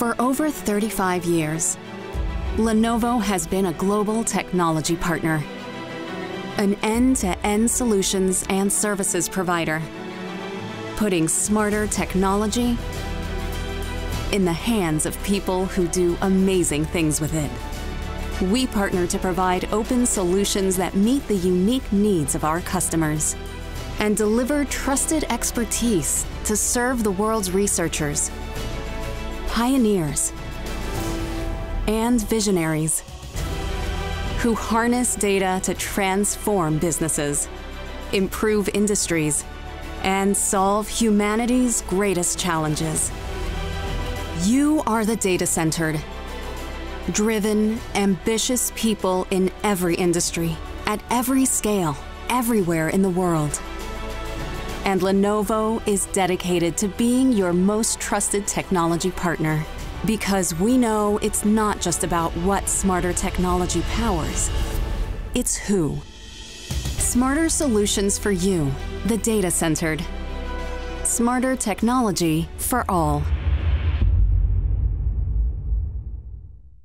For over 35 years, Lenovo has been a global technology partner, an end-to-end solutions and services provider, putting smarter technology in the hands of people who do amazing things with it. We partner to provide open solutions that meet the unique needs of our customers and deliver trusted expertise to serve the world's researchers, pioneers, and visionaries who harness data to transform businesses, improve industries, and solve humanity's greatest challenges. You are the data centered, driven, ambitious people in every industry, at every scale, everywhere in the world. And Lenovo is dedicated to being your most trusted technology partner because we know it's not just about what smarter technology powers, it's who. Smarter solutions for you, the data centered. Smarter technology for all.